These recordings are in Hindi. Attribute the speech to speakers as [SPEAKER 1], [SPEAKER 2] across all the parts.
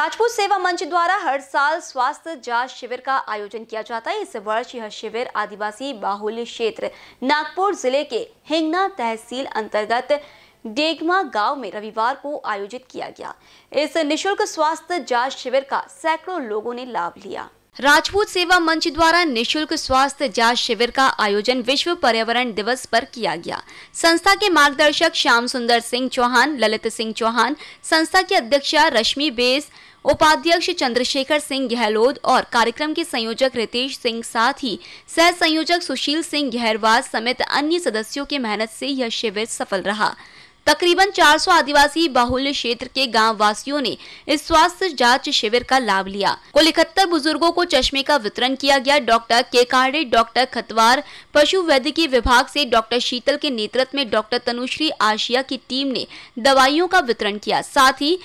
[SPEAKER 1] मंच द्वारा हर साल स्वास्थ्य जाँच शिविर का आयोजन किया जाता है। इस वर्ष यह शिविर आदिवासी बाहुल्य क्षेत्र नागपुर ज़िले के हिंगना तहसील अंतर्गत डेगमा गाँव में रविवार को आयोजित किया गया। इस निशुल्क स्वास्थ्य जाँच शिविर का सैकड़ों लोगों ने लाभ लिया। राजपूत सेवा मंच द्वारा निशुल्क स्वास्थ्य जाँच शिविर का आयोजन विश्व पर्यावरण दिवस पर किया गया। संस्था के मार्गदर्शक श्याम सुंदर सिंह चौहान, ललित सिंह चौहान, संस्था की अध्यक्षा रश्मि बेस, उपाध्यक्ष चंद्रशेखर सिंह गहलोत और कार्यक्रम के संयोजक रितेश सिंह, साथ ही सह संयोजक सुशील सिंह गहरवाज समेत अन्य सदस्यों के मेहनत से यह शिविर सफल रहा। तकरीबन 400 आदिवासी बाहुल्य क्षेत्र के गाँव वासियों ने इस स्वास्थ्य जाँच शिविर का लाभ लिया। कुल इकहत्तर बुजुर्गो को चश्मे का वितरण किया गया। डॉक्टर केकाड़े डॉक्टर खतवार, पशु वैद्यकीय विभाग से डॉक्टर शीतल के नेतृत्व में डॉक्टर तनुश्री आशिया की टीम ने दवाइयों का वितरण किया। साथ ही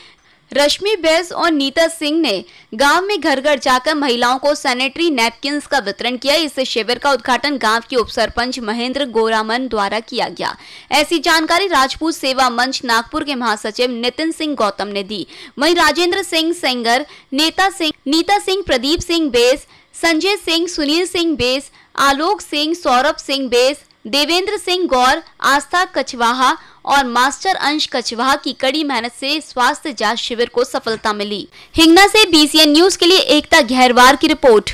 [SPEAKER 1] रश्मि बेस और नीता सिंह ने गाँव में घर घर जाकर महिलाओं को सैनिटरी नैपकिन्स का वितरण किया। इस शिविर का उद्घाटन गाँव के उप सरपंच महेंद्र गोरामन द्वारा किया गया। ऐसी जानकारी राजपूत सेवा मंच नागपुर के महासचिव नितिन सिंह गौतम ने दी। वहीं राजेंद्र सिंह सेंगर, नेता सिंह, नीता सिंह, प्रदीप सिंह बेस, संजय सिंह, सुनील सिंह बेस, आलोक सिंह, सौरभ सिंह बेस देवेंद्र सिंह गौर, आस्था कछवाहा और मास्टर अंश कछवाहा की कड़ी मेहनत से स्वास्थ्य जाँच शिविर को सफलता मिली। हिंगना से बीसीएन न्यूज़ के लिए एकता गहरवार की रिपोर्ट।